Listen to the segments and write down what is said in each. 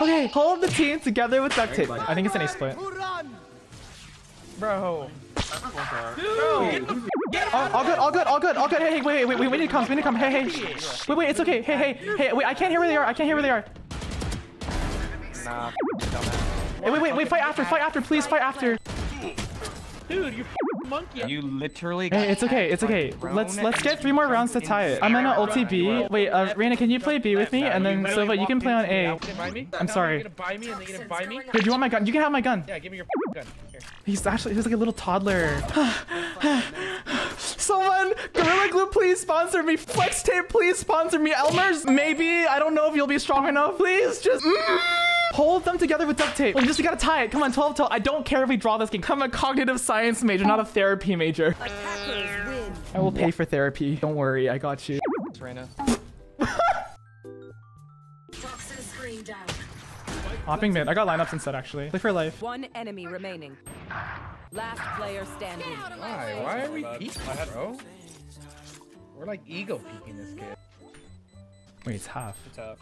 Okay, hold the team together with duct tape. I think it's an A split. Bro. Oh, all good, all good, all good, all good. Hey, hey, wait, wait, wait, we need to come, we need to come. Hey, hey, wait, wait, it's okay. Hey, hey, hey, wait, I can't hear where they are. I can't hear where they are. Nah. Hey, wait, wait, wait, fight after, fight after, please, fight after. Dude, you monkey. You literally. Hey, it's okay, it's okay. Let's let's get three more rounds to tie it. I'm gonna ulti B. Wait, uh, Reyna, can you play B with me? And then Silva, you can play on A. I'm sorry. You're gonna buy me and then you're gonna buy me? Here, do you want my gun? You can have my gun. Yeah, give me your gun. He's actually he's like a little toddler. Someone, Gorilla Glue, please sponsor me. Flex Tape, please sponsor me. Elmer's, maybe. I don't know if you'll be strong enough. Please, just hold them together with duct tape. We just we gotta tie it. Come on, 12 12. I don't care if we draw this game. I'm a cognitive science major, not a therapy major. Attackers win. I will pay for therapy. Don't worry, I got you. Reyna. Toxin. Hopping mid. I got lineups instead, actually. Play for life. One enemy remaining. Last player standing. Why? Why are we peeking, bro? We're like ego peeking this kid. Wait, it's half. Clutch.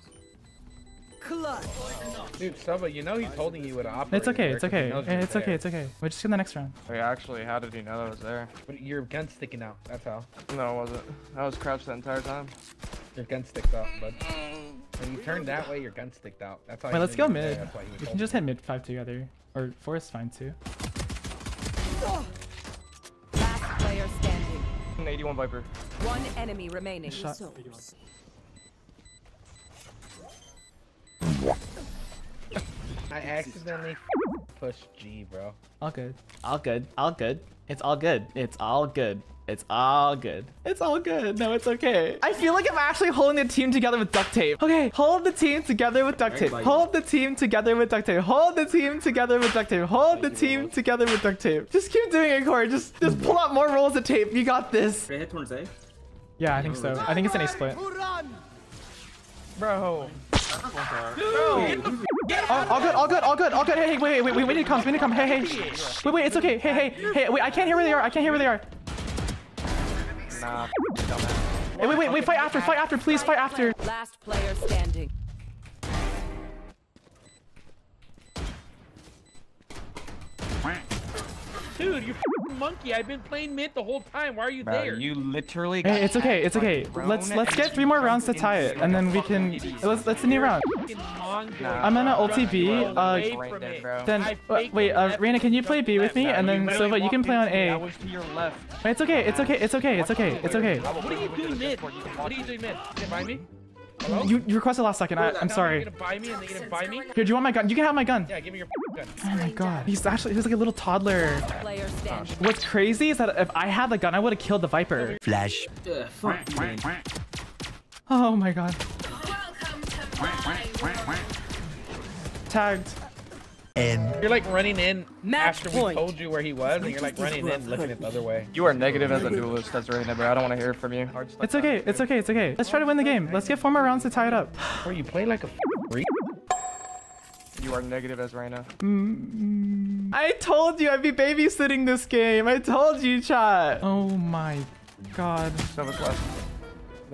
Dude, Silva, you know he's holding you with an operator. It's okay, there it's 'cause he okay. knows It's okay, it's okay. We're just in the next round. Wait, actually, how did he know that was there? But your gun's sticking out. That's how. No, it wasn't. I was crouched the entire time. Your gun sticks out, bud. When you turn that way, your gun sticked out. That's how. Wait, let's go you there. mid. That's why We can just hit mid five together. Or four is fine too. Last player standing. An 81 Viper. One enemy remaining. Shot. I accidentally pushed G, bro. All good. All good. All good. It's all good. It's all good. It's all good. It's all good. No, it's okay. I feel like I'm actually holding the team together with duct tape. Okay, hold the team together with duct tape. Hold the team together with duct tape. Hold the team together with duct tape. Hold the team together with duct tape. Just keep doing it, Corey. Just just pull out more rolls of tape. You got this. They head towards A. Yeah, I think so. I think it's an A split. Bro. Oh, all good, all good, all good, all good. Hey, hey, wait, wait, wait, we need to come, we need to come. Hey, hey, shh. wait, wait, it's okay. Hey, hey, hey, wait, I can't hear where they are. I can't hear where they are. Nah. Hey, wait, wait, wait, fight after, fight after, please, fight after. Last player standing. Dude, you monkey. I've been playing mid the whole time. Why are you Bro, there? you literally. Hey, it's okay, it's okay. Let's let's get three more rounds to tie it, and then we can. Let's let's a new round. Fucking. I'm gonna ulti B. Uh, Right there, bro. then uh, wait, it. uh, Left. Can you play B with me, and then You Silva, you can play on I A. was to your left. Wait, It's okay, it's okay, it's okay, it's okay, it's okay. What are you doing mid? What are you doing mid? You gonna buy me? Hello? You you requested last second. I, I'm sorry. You're buy me and then you're gonna buy me? Here, do you want my gun? You can have my gun. Yeah, give me your gun. Oh my god, he's actually he's like a little toddler. What's crazy is that if I had the gun, I would have killed the Viper. Flash. Ugh, fuck you, man. Oh my god. My. Tagged. End. You're like running in Match after point. we told you where he was, and you're like running in looking at the other way. You are negative as a duelist, that's right, bro. I don't want to hear it from you. It's okay, it's okay, it's okay. Let's try to win the game. Let's get four more rounds to tie it up. Where you play like a freak? You are negative as Reyna. I told you I'd be babysitting this game. I told you, chat. Oh my god. Silva's left.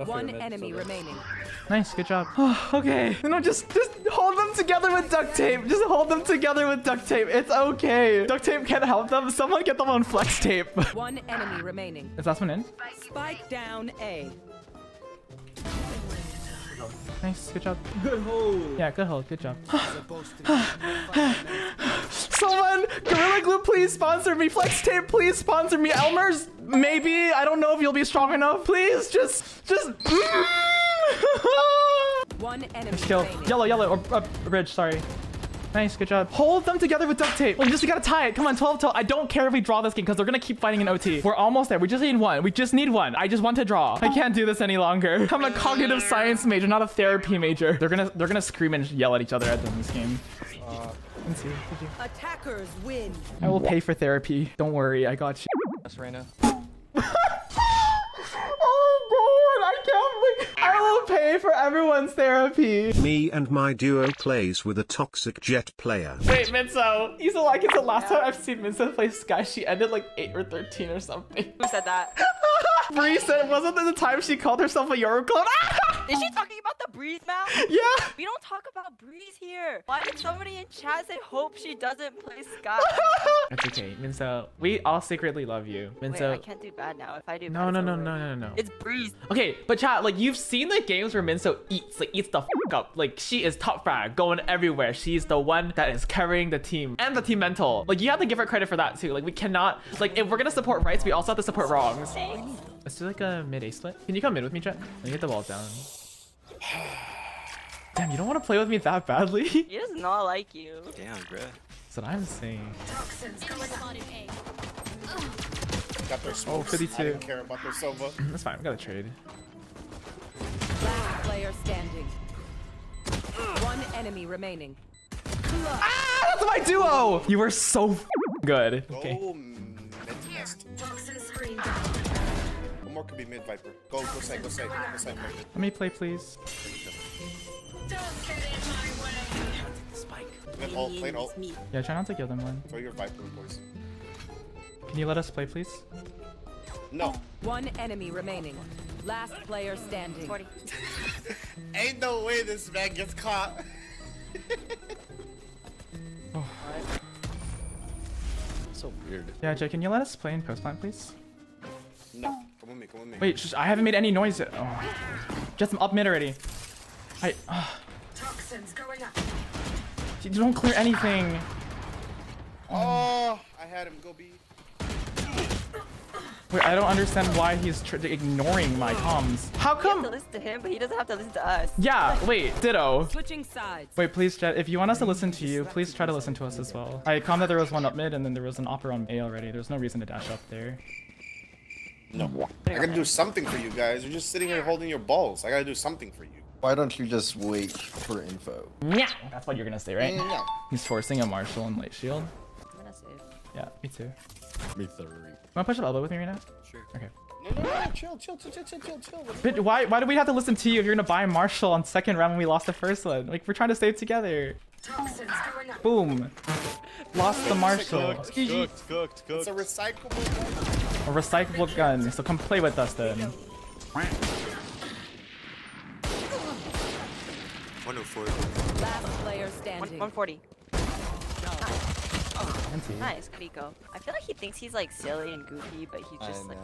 One enemy remaining. Nice, good job. okay. No, just just hold them together with duct tape. Just hold them together with duct tape. It's okay. Duct tape can't help them. Someone get them on flex tape. One enemy remaining. Is that one in? Spike down A. Nice, good job. Good hold. Yeah, good hold, good job. Someone, Gorilla Glue, please sponsor me. Flex Tape, please sponsor me. Elmer's, maybe. I don't know if you'll be strong enough. Please, just, just. One enemy Nice kill. Yellow, yellow, or uh, bridge, sorry. Nice, good job. Hold them together with duct tape. We just we gotta tie it. Come on, 12 12. I don't care if we draw this game because they're gonna keep fighting in OT. We're almost there. We just need one. We just need one. I just want to draw. I can't do this any longer. I'm a cognitive science major, not a therapy major. They're gonna they're gonna scream and yell at each other at them this game. Uh, Let's. Attackers win. I will pay for therapy. Don't worry, I got you. That's Reyna. Oh god, I can't believe I will pay for everyone's therapy. Me and my duo plays with a toxic jet player. Wait, Minso. You said like it's the last time I've seen Minso play Skye. She ended like 8 or 13 or something. Who said that? Bree said, wasn't it the time she called herself a Euro clone? Is she talking about the breeze map? Yeah. We don't talk about breeze here. Why did somebody in chat say hope she doesn't play Skye? It's okay, Minso. We all secretly love you, Wait, I can't do bad now. If I do No, bad, no, it's no, no, no, no. It's breeze. Okay, but chat, like you've seen the games where Minso eats, like eats the f up. Like she is top frag, going everywhere. She's the one that is carrying the team and the team mental. Like you have to give her credit for that too. Like we cannot, like if we're gonna support rights, we also have to support wrongs. Let's do like a mid A split. Can you come mid with me, Jet? Let me get the ball down. Damn, you don't want to play with me that badly? He does not like you. Damn, bruh. That's what I'm saying. Toxins going. Got their smokes. 52. I didn't care about their Sova. That's fine. We got a trade. Last player standing. One enemy remaining. Ah, that's my duo. You were so f- good. Okay. Go more could be mid Viper. Go, go side, go side, go side. Let me play, please. Don't get in my way. Mid ult, play ult. Yeah, try not to kill them one. Throw your Viper, boys. Can you let us play, please? No. One enemy remaining. Last player standing. 40. Ain't no way this man gets caught. Oh. So weird. Yeah, Jay, can you let us play in post plant, please? Wait, shush, I haven't made any noise yet. Oh. Just I'm up mid already. I. Uh, Toxins going up. you don't clear anything. Oh, I had him. Go B. Wait, I don't understand why he's tr- ignoring my comms. How come? You have to listen to him, but he doesn't have to listen to us. Yeah, wait, ditto. Switching sides. Wait, please, Jet, if you want us to listen to you, please try to listen to us as well. I calm that there was one up mid and then there was an opera on A already. There's no reason to dash up there. No. I gotta do something for you guys. You're just sitting here holding your balls. I gotta do something for you. Why don't you just wait for info? Yeah. That's what you're gonna say, right? Yeah. He's forcing a Marshall and Light Shield. I'm gonna save. Yeah, me too. Me three. Wanna push up elbow with me right now? Sure. Okay. No, no, no. Chill, chill, chill, chill, chill, chill, chill. What are you But why why do we have to listen to you if you're gonna buy Marshall on second round when we lost the first one? Like we're trying to stay together. Toxins going up. Boom. Lost the Marshall. Cooked, cooked, cooked, It's a recyclable gun. A recyclable gun. So come play with us then. 104. Last player One, standing. 140. Fancy. Nice, Kiko. I feel like he thinks he's like silly and goofy, but he's just like.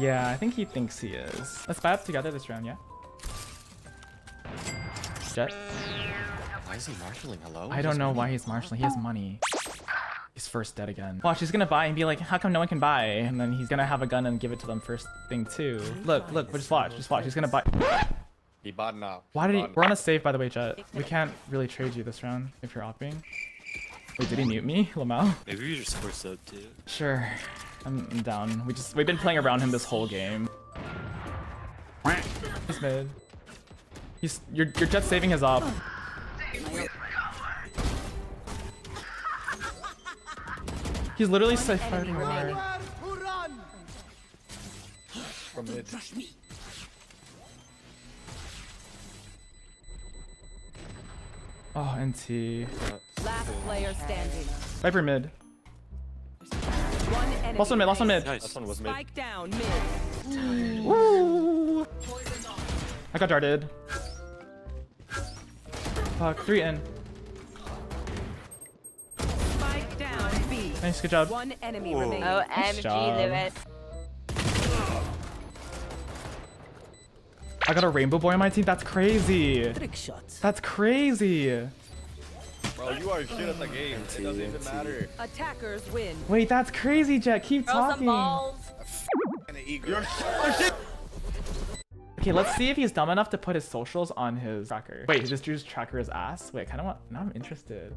Yeah, I think he thinks he is. Let's buy up together this round, yeah? Jet? Why is he marshalling? Hello? I don't know why he's marshalling. He has money. He's first dead again. Watch, he's gonna buy and be like, how come no one can buy? And then he's gonna have a gun and give it to them first thing too. Look, look, just watch, just watch. He's gonna buy. He bought now. Why did he? Bought We're on a save, by the way, Jet. We can't really trade you this round if you're opping. Wait, did he mute me, Lamau? Maybe you just force up too. Sure. I'm, I'm down. We just we've been playing around him this whole game. He's mid. He's your your Jet's saving his op. He's literally so fighting remaining. hard. from it. Oh, NT. Last player standing. Viper mid. One enemy. Also mid, also mid. Nice. Last one was mid. Spike down mid. Woo! I got darted. Fuck, three in. Nice, good job. One enemy Whoa. remaining. Oh, Nice MG. Lewis. I got a rainbow boy on my team. That's crazy. Trick shots. That's crazy. Bro, you are shit at the game. It doesn't even matter. Attackers win. Wait, that's crazy, Jet. Keep Throw some talking. balls. And an eagle. Okay, let's see if he's dumb enough to put his socials on his tracker. Wait, this dude's tracker is ass? Wait, I kind of want. Now I'm interested.